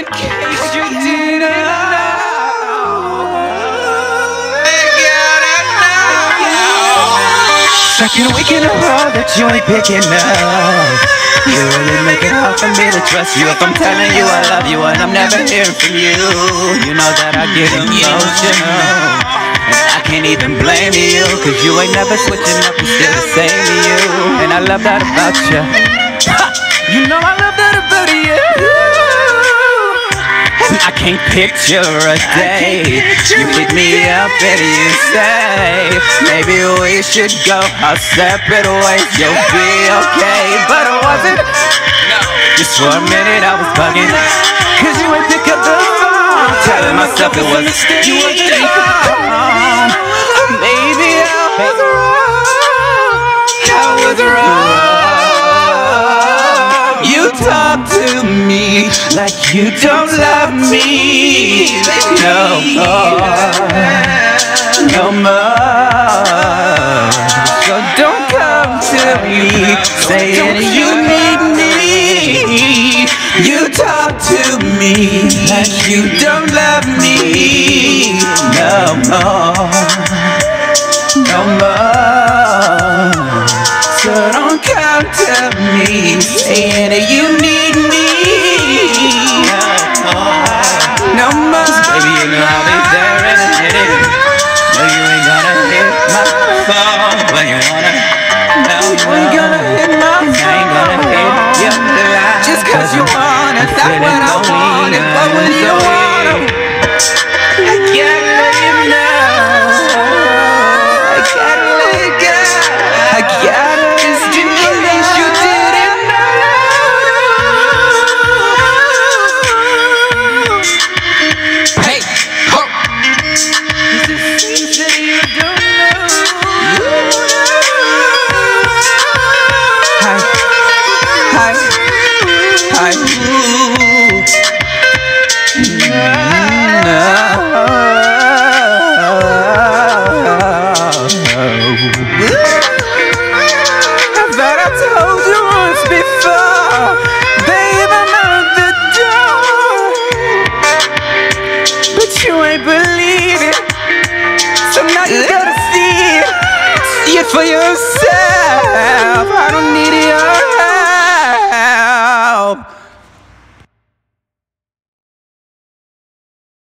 in case you didn't know. Second week in a row that you ain't picking up. You really make it hard for me to trust you. If I'm telling you I love you and I'm never hearing from you You know that I get emotional. And I can't even blame you Cause you ain't never switching up, you're still the same to you. And I love that about you You know I love that about you I can't picture a day. You pick me up and you say Maybe we should go our separate ways. You'll be okay. But it wasn't. Just for a minute I was bugging. Cause you ain't pick up the phone. Telling myself it was a mistake. You were wrong Maybe I was wrong. I was wrong like you don't love me no more, no more. So don't come to me saying you need me. You talk to me like you don't love me no more, no more. So don't come to me saying you you want it, that's what Ain't believe it, so now you gotta see it. See it for yourself. I don't need